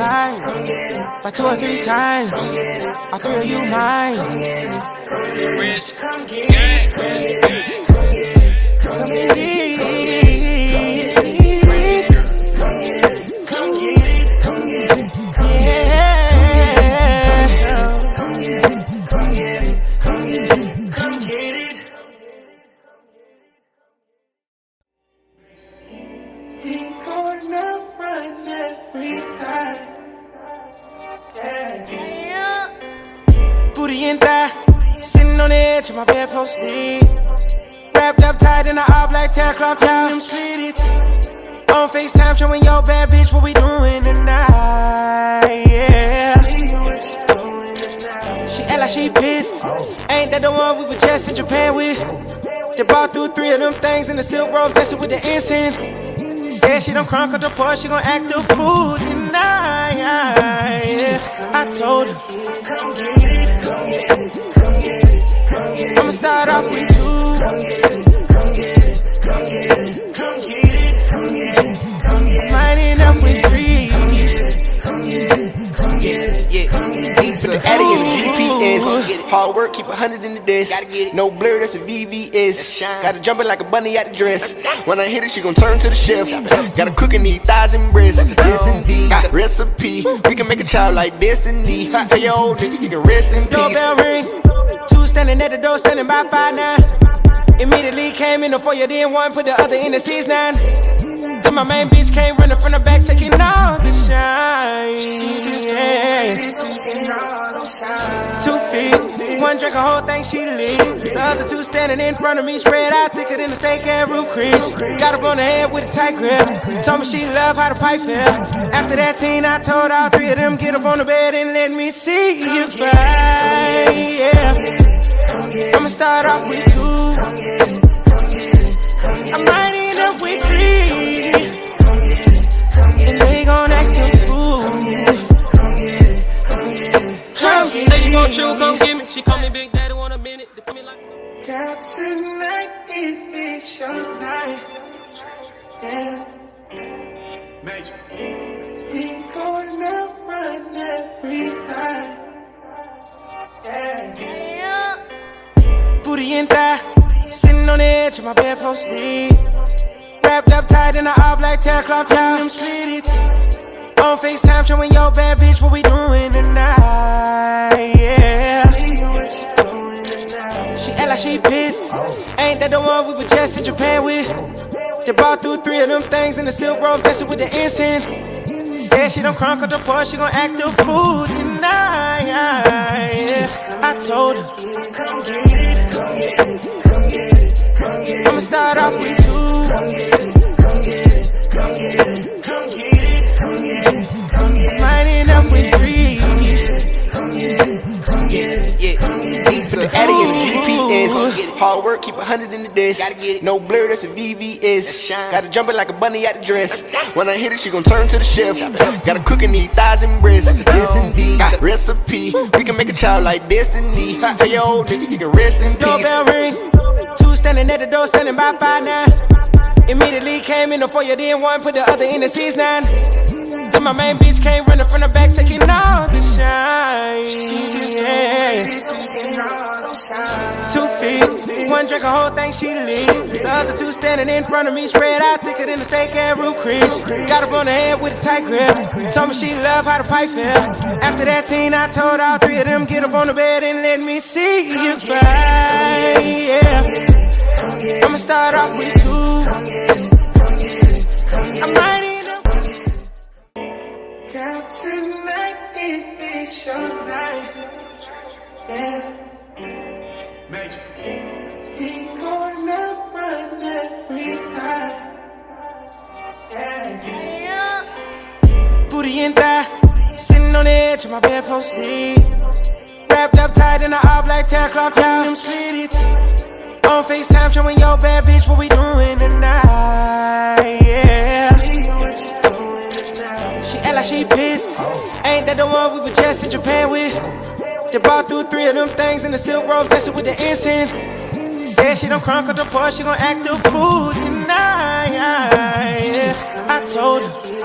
tight. By two or three times. All three of you mine. Rich gang. Come get it. Yeah. We bedpost sleep. Wrapped up tight in a all black terry cloth towel. Them sweeties. On FaceTime showing your bad bitch what we doing tonight. Yeah. She act like she pissed. Ain't that the one we were just in Japan with? They bought through three of them things in the silk robes, dancing with the incense. Said she don't crunk up the part, she gon' act a fool tonight. Yeah. I told her. I'ma start off with two. Might end up with three. Yeah, He's put the Addy in the GPS. Hard work, keep a hundred in the desk. No blur, that's a VVS. Gotta jump it like a bunny at the dress. When I hit it, she gon' turn to the chef. Gotta cook and eat thighs and breasts. Yes, indeed. Recipe. We can make a child like destiny. Tell your old nigga you can rest in peace. Doorbell ring. Standing at the door, standing by five nine. Immediately came in the foyer, then one put the other in the six nine. Then my main bitch came running from the back, taking all the shine. Two feet, one drink a whole thing she leave. The other two standing in front of me, spread out thicker than a steak and root crease. Got up on the head with a tight grip. Told me she love how the pipe feel. After that scene, I told all three of them get up on the bed and let me see you cry. Yeah. I'ma start off with two. I might end up with three. And they gon' act a fool. Come Say she gon' chew, come get me. She call me Big Daddy, want a minute. To put me like. Girl, tonight it is your night. Yeah. Major. We gonna run every night. Yeah. Oh. Booty and thigh, sitting on the edge of my bedpost sleep. Wrapped up tight in a all black terry cloth towel. Them sweeties. On FaceTime showing your bad bitch what we doing tonight. Yeah. She act like she pissed. Ain't that the one we were just in Japan with? They bought through three of them things in the silk robes, dancing with the incense. Said she don't crunk up the part, she gon' act a fool tonight. Yeah. I told her. I'ma start off with two. Hard work, keep a hundred in the desk. No blur, that's a VVS. Gotta jump it like a bunny at the dress. When I hit it, she gon' turn to the chef. Gotta cook and eat thighs and breasts. Yes, indeed. Recipe. We can make a child like destiny. Tell your old nigga you can rest in peace. Doorbell ring. Two standing at the door, standing by five nine. Immediately came in the foyer, then one put the other in the six nine. Then my main bitch came running from the back, taking all the shine. Yeah. Two feet, one drink a whole thing she leave. The other two standing in front of me, spread out thicker than a steak and root crease. Got up on the head with a tight grip. Told me she love how the pipe feel. After that scene, I told all three of them get up on the bed and let me see you cry. Yeah. I'ma start off with two. I might edge of my bedpost sleep. Wrapped up tight in a all black terry cloth towel. Them sweeties. On FaceTime showing your bad bitch what we doing tonight. Yeah. She act like she pissed. Ain't that the one we were just in Japan with? They bought through three of them things in the silk robes, dancing with the incense. Said she don't crunk up the part, she gon' act a fool tonight. Yeah. I told her.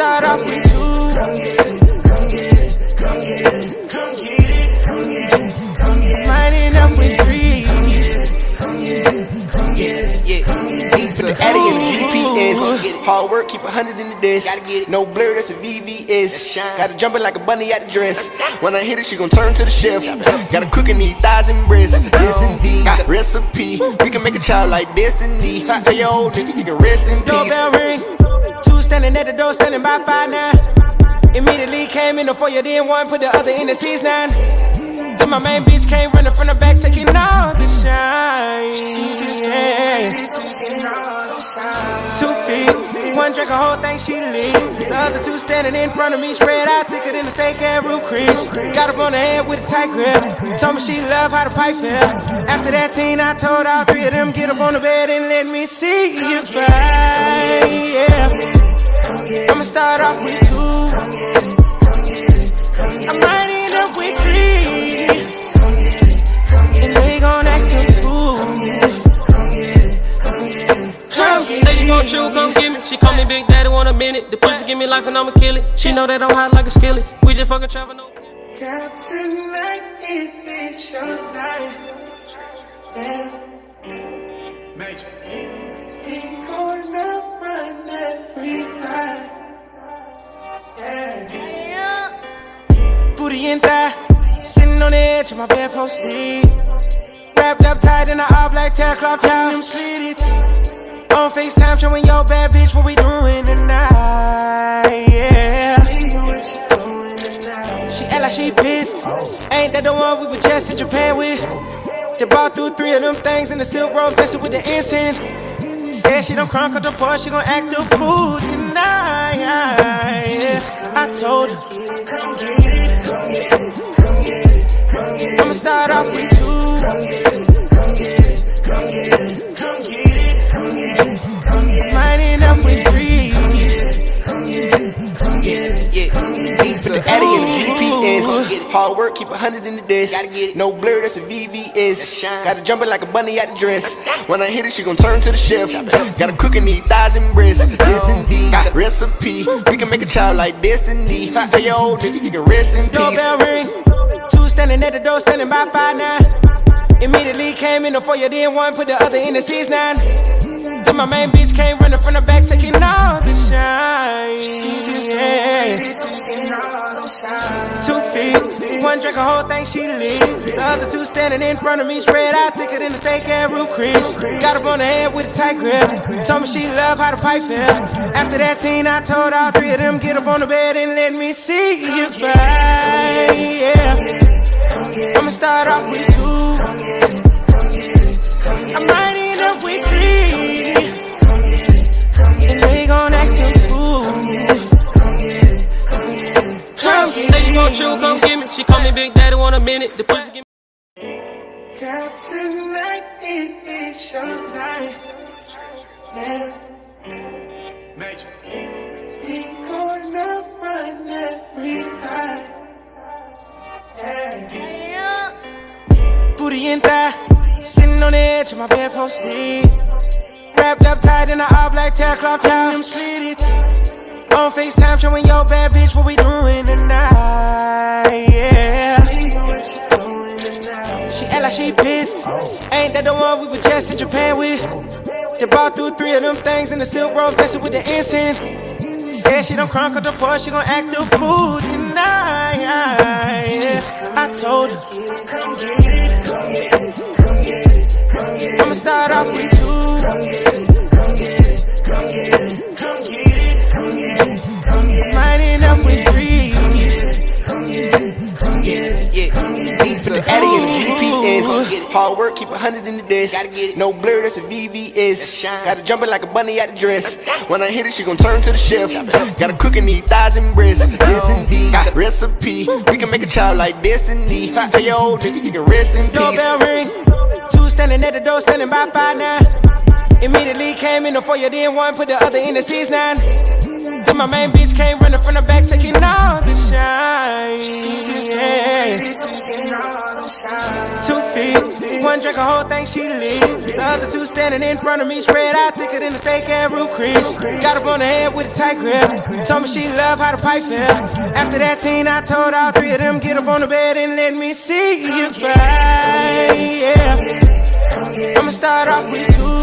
Start off with two. Come get it, come get it, come get it, come get it, come get it, come get it. Might end up with three. Come get it, come get it, come get it. Yeah, these are the Addy and the GPS. Hard work, keep a hundred in the disc. Gotta get it. No blur, that's a VVS. Gotta jump it like a bunny at the dress. When I hit it, she gon' turn to the chef. Gotta cook and eat thighs and breasts. Yes, indeed. Recipe. We can make a child like destiny. Tell your old nigga you can rest in peace. Doorbell ring. Standing at the door, standing by five now. Immediately came in the foyer, then one put the other in the seats nine. Then my main bitch came running from the back, taking all the shine. Two feet, one drink a whole thing she lit. The other two standing in front of me, spread out thicker than a steak and roof crease. Got up on the head with a tight grip. Told me she love how the pipe feel. After that scene, I told all three of them get up on the bed and let me see you fly. Yeah. I'ma start off with two. I might end up with three. And they gon' act a fool. Come get Say she gon' chew, come get me. She call me Big Daddy, want a minute. The pussy give me life and I'ma kill it. She know that I'm hot like a skillet. We just fucking travel, no. Girl, tonight it is your night. Yeah, Major. We gonna run every night. Yeah. Booty and thigh, sitting on the edge of my bedpost sleep. Wrapped up tight in an all black terrycloth towel. Them sweeties. On FaceTime showing your bad bitch what we doing tonight. Yeah. She act like she pissed. Ain't that the one we were just in Japan with? They bought through three of them things in the silk robes, dancing with the incense. Said she don't crunk up the part, she gon' act a fool tonight. Yeah. I told her. I'ma start off with two. Hard work, keep a hundred in the disc. No blur, that's a VVS. Gotta jump it like a bunny at the dress. When I hit it, she gon' turn to the chef. Gotta cook and eat thighs and breasts. Yes, indeed. Recipe. We can make a child like destiny. Tell your old nigga you can rest in peace. Doorbell ring. Two standing at the door, standing by five now. Immediately came in the foyer, then one put the other in the seats nine. Then my main bitch came running from the back, taking all the shine. Yeah. Two feet, one drink a whole thing she lit. The other two standing in front of me, spread out thicker than a steak and roof crease. Got up on the head with a tight grip. Told me she love how the pipe feel. After that scene, I told all three of them get up on the bed and let me see you fly. Yeah. I'ma start off with two. I might end up with three. And they gon' act a fool. Say she gon' chew, come get me. She call me Big Daddy, want a minute. The pussy give me. Girl, tonight it is your night. Yeah, Major. we gonna run every night. Yeah. Booty and thigh, sitting on the edge of my bedpost sleep. Wrapped up tight in an all black terrycloth towel. Them sweeties. On FaceTime showing your bad bitch what we doing tonight. Yeah. She act like she pissed. Ain't that the one we were just in Japan with? They bought through three of them things in the silk robes, dancing with the incense. Said she don't crunk up the part, she gon' act a fool tonight. Yeah. I told her. Come get it, come get it, come get it, come get it. I'ma start off with two. Hard work, keep a hundred in the disc. No blur, that's a VVS. Gotta jump it like a bunny at the dress. When I hit it, she gon' turn to the chef. Gotta cook and eat thighs and breasts. Yes, indeed. Recipe. We can make a child like destiny. Tell your old nigga you can rest in peace. Doorbell ring. Two standing at the door, standing by five now. Immediately came in the foyer, then one put the other in the seats nine. My main bitch came running from the back, taking all the shine. Two feet, one drink a whole thing, she lit. The other two standing in front of me, spread out thicker than the steak and root crease. Got up on the head with a tight grip. Told me she love how the pipe feel. After that scene, I told all three of them get up on the bed and let me see you cry. Yeah. I'ma start off with two.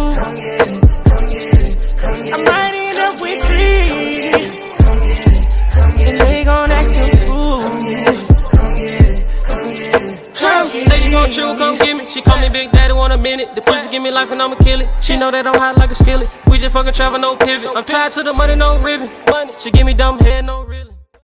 Life and I'ma kill it. She know that I'm hot like a skillet. We just fucking travel, no pivot. I'm tied to the money, no ribbon. Money. She give me dumb hair, no ribbon.